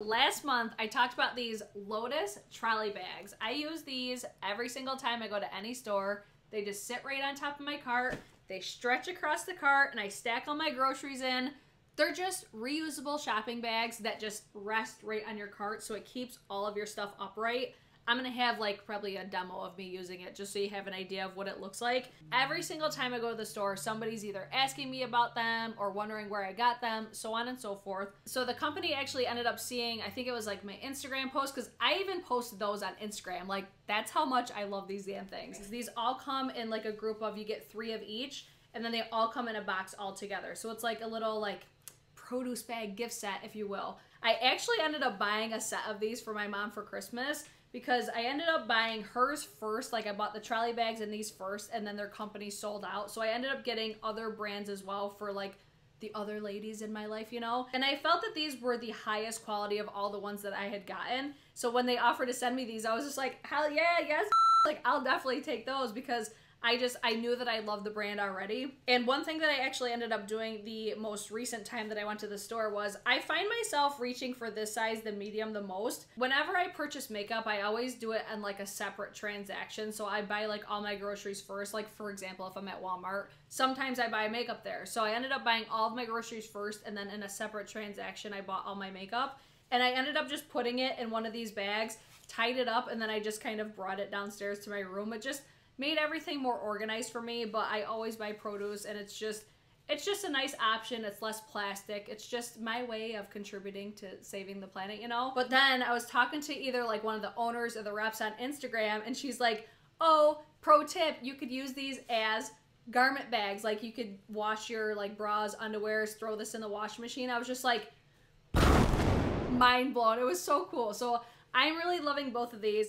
Last month, I talked about these Lotus trolley bags. I use these every single time I go to any store. They just sit right on top of my cart. They stretch across the cart and I stack all my groceries in. They're just reusable shopping bags that just rest right on your cart so it keeps all of your stuff upright. I'm gonna have like probably a demo of me using it just so you have an idea of what it looks like. Every single time I go to the store, somebody's either asking me about them or wondering where I got them, so on and so forth. So the company actually ended up seeing, I think it was like my Instagram post, because I even posted those on Instagram. Like that's how much I love these damn things. These all come in like a group of, you get three of each, and then they all come in a box all together. So it's like a little like produce bag gift set, if you will. I actually ended up buying a set of these for my mom for Christmas because I ended up buying hers first. Like I bought the trolley bags and these first, and then their company sold out. So I ended up getting other brands as well for like the other ladies in my life, you know? And I felt that these were the highest quality of all the ones that I had gotten. So when they offered to send me these, I was just like, hell yeah, yes. Like I'll definitely take those because I just, I knew that I loved the brand already. And one thing that I actually ended up doing the most recent time that I went to the store was I find myself reaching for this size, the medium, the most. Whenever I purchase makeup, I always do it in like a separate transaction. So I buy like all my groceries first. Like for example, if I'm at Walmart, sometimes I buy makeup there. So I ended up buying all of my groceries first and then in a separate transaction, I bought all my makeup. And I ended up just putting it in one of these bags, tied it up, and then I just kind of brought it downstairs to my room. It just made everything more organized for me, but I always buy produce and it's just it's just a nice option. It's less plastic. It's just my way of contributing to saving the planet, you know? But then I was talking to either like one of the owners or the reps on Instagram and she's like, "Oh, pro tip, you could use these as garment bags. Like you could wash your like bras, underwears, throw this in the washing machine." I was just like mind blown. It was so cool. So I'm really loving both of these.